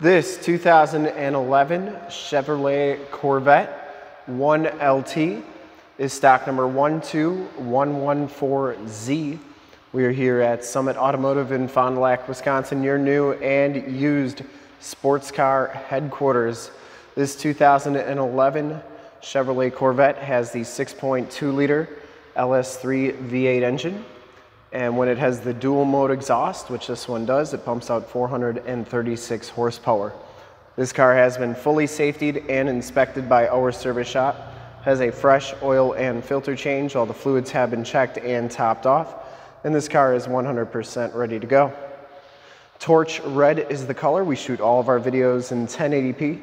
This 2011 Chevrolet Corvette 1LT is stock number 12114Z. We are here at Summit Automotive in Fond du Lac, Wisconsin, your new and used sports car headquarters. This 2011 Chevrolet Corvette has the 6.2 liter LS3 V8 engine. And when it has the dual mode exhaust, which this one does, it pumps out 436 horsepower. This car has been fully safetied and inspected by our service shop, has a fresh oil and filter change. All the fluids have been checked and topped off, and this car is 100% ready to go. Torch red is the color. We shoot all of our videos in 1080p,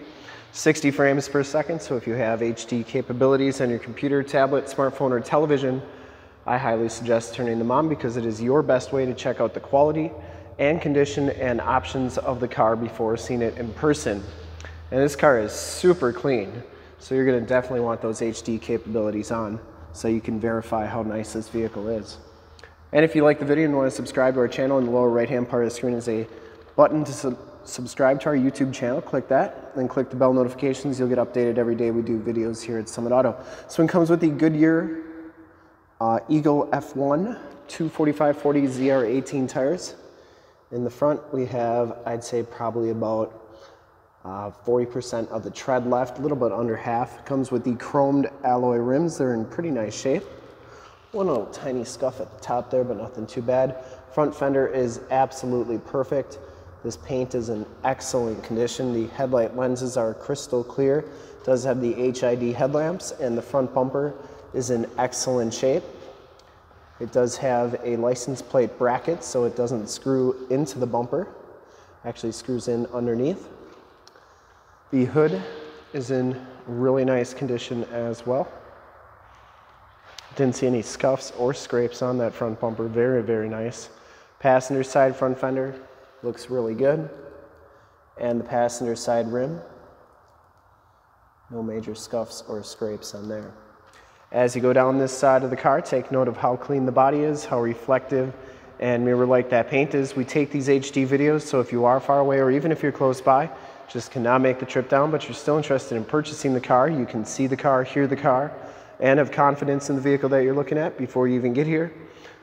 60 frames per second, so if you have HD capabilities on your computer, tablet, smartphone, or television, I highly suggest turning them on because it is your best way to check out the quality and condition and options of the car before seeing it in person. And this car is super clean, so you're gonna definitely want those HD capabilities on so you can verify how nice this vehicle is. And if you like the video and want to subscribe to our channel, in the lower right hand part of the screen is a button to su subscribe to our YouTube channel. Click that, then click the bell notifications. You'll get updated every day we do videos here at Summit Auto. This one comes with the Goodyear uh, Eagle F1 245-40 ZR18 tires. In the front, we have, I'd say, probably about 40% uh, of the tread left, a little bit under half. Comes with the chromed alloy rims. They're in pretty nice shape. One little tiny scuff at the top there, but nothing too bad. Front fender is absolutely perfect. This paint is in excellent condition. The headlight lenses are crystal clear. Does have the HID headlamps and the front bumper is in excellent shape. It does have a license plate bracket so it doesn't screw into the bumper. Actually screws in underneath. The hood is in really nice condition as well. Didn't see any scuffs or scrapes on that front bumper. Very, very nice. Passenger side front fender looks really good. And the passenger side rim, no major scuffs or scrapes on there. As you go down this side of the car, take note of how clean the body is, how reflective and mirror-like that paint is. We take these HD videos, so if you are far away or even if you're close by, just cannot make the trip down, but you're still interested in purchasing the car, you can see the car, hear the car, and have confidence in the vehicle that you're looking at before you even get here.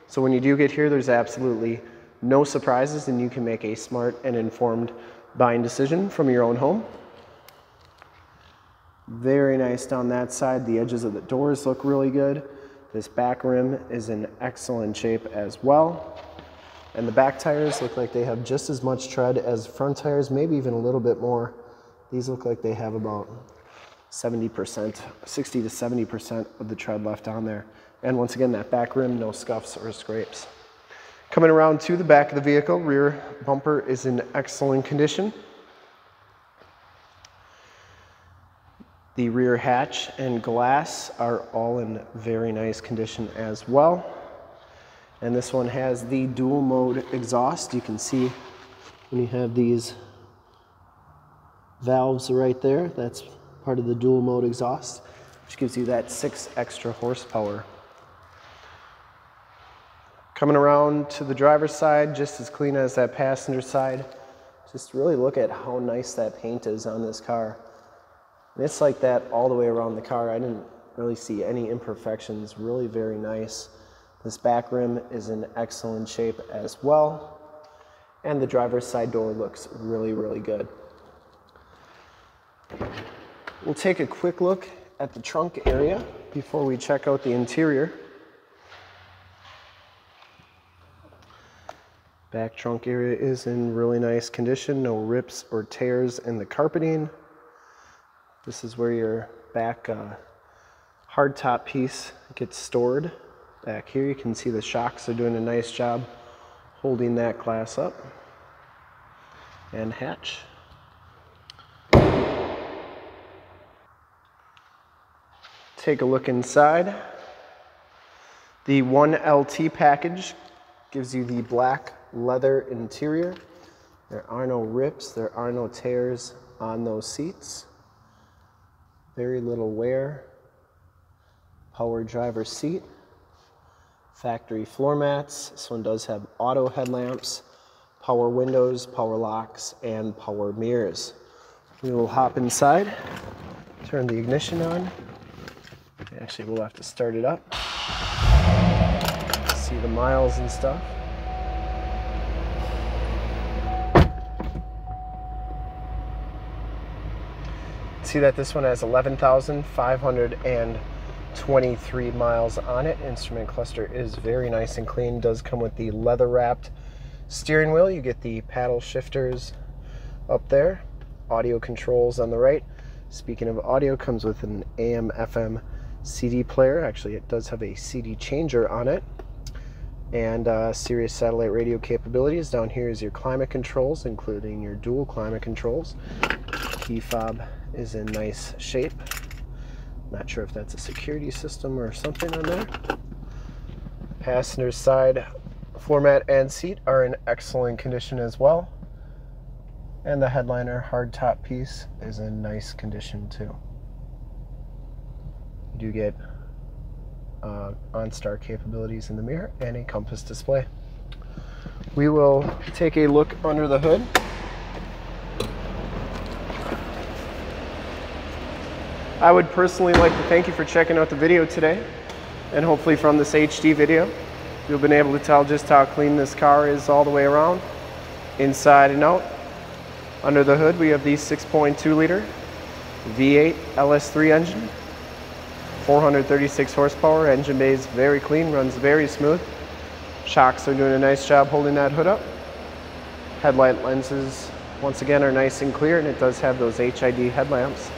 So when you do get here, there's absolutely no surprises and you can make a smart and informed buying decision from your own home. Very nice down that side. The edges of the doors look really good. This back rim is in excellent shape as well. And the back tires look like they have just as much tread as front tires, maybe even a little bit more. These look like they have about 70%, 60 to 70% of the tread left on there. And once again, that back rim, no scuffs or scrapes. Coming around to the back of the vehicle, rear bumper is in excellent condition. The rear hatch and glass are all in very nice condition as well. And this one has the dual mode exhaust. You can see when you have these valves right there, that's part of the dual mode exhaust, which gives you that six extra horsepower. Coming around to the driver's side, just as clean as that passenger side. Just really look at how nice that paint is on this car. And it's like that all the way around the car. I didn't really see any imperfections, really very nice. This back rim is in excellent shape as well. And the driver's side door looks really, really good. We'll take a quick look at the trunk area before we check out the interior. Back trunk area is in really nice condition, no rips or tears in the carpeting. This is where your back uh, hardtop piece gets stored. Back here you can see the shocks are doing a nice job holding that glass up. And hatch. Take a look inside. The 1LT package gives you the black leather interior. There are no rips, there are no tears on those seats. Very little wear. Power driver seat. Factory floor mats. This one does have auto headlamps. power windows, power locks, and power mirrors. We will hop inside, turn the ignition on. Actually, we'll have to start it up. See the miles and stuff. See that this one has 11,523 miles on it. Instrument cluster is very nice and clean. Does come with the leather wrapped steering wheel. You get the paddle shifters up there. Audio controls on the right. Speaking of audio, comes with an AM FM CD player. Actually, it does have a CD changer on it. And uh, Sirius satellite radio capabilities. Down here is your climate controls, including your dual climate controls. Key fob is in nice shape. Not sure if that's a security system or something on there. Passenger side floor mat and seat are in excellent condition as well. And the headliner hard top piece is in nice condition too. You do get uh, OnStar capabilities in the mirror and a compass display. We will take a look under the hood. I would personally like to thank you for checking out the video today and hopefully from this HD video you've been able to tell just how clean this car is all the way around inside and out. Under the hood we have the 6.2 liter V8 LS3 engine 436 horsepower engine bay is very clean runs very smooth. Shocks are doing a nice job holding that hood up. Headlight lenses once again are nice and clear and it does have those HID headlamps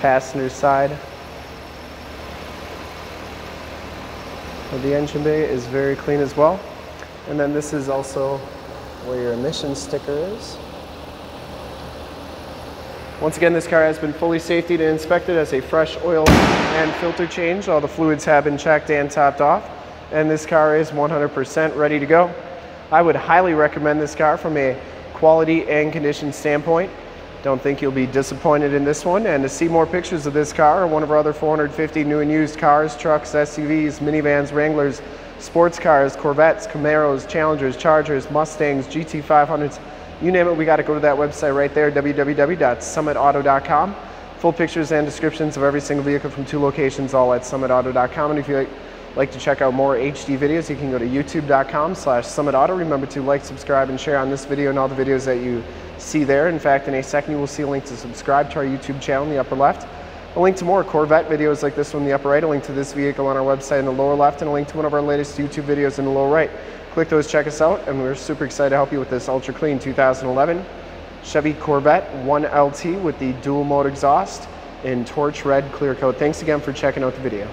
passenger side of the engine bay is very clean as well. And then this is also where your emission sticker is. Once again, this car has been fully safety and inspected as a fresh oil and filter change. All the fluids have been checked and topped off. And this car is 100% ready to go. I would highly recommend this car from a quality and condition standpoint. Don't think you'll be disappointed in this one. And to see more pictures of this car or one of our other 450 new and used cars, trucks, SUVs, minivans, Wranglers, sports cars, Corvettes, Camaros, Challengers, Chargers, Mustangs, GT500s, you name it, we got to go to that website right there, www.summitauto.com. Full pictures and descriptions of every single vehicle from two locations, all at summitauto.com. And if you like to check out more HD videos, you can go to youtube.com slash summitauto. Remember to like, subscribe, and share on this video and all the videos that you see there. In fact, in a second, you will see a link to subscribe to our YouTube channel in the upper left, a link to more Corvette videos like this one in the upper right, a link to this vehicle on our website in the lower left, and a link to one of our latest YouTube videos in the lower right. Click those, check us out, and we're super excited to help you with this ultra clean 2011 Chevy Corvette 1LT with the dual mode exhaust in torch red clear coat. Thanks again for checking out the video.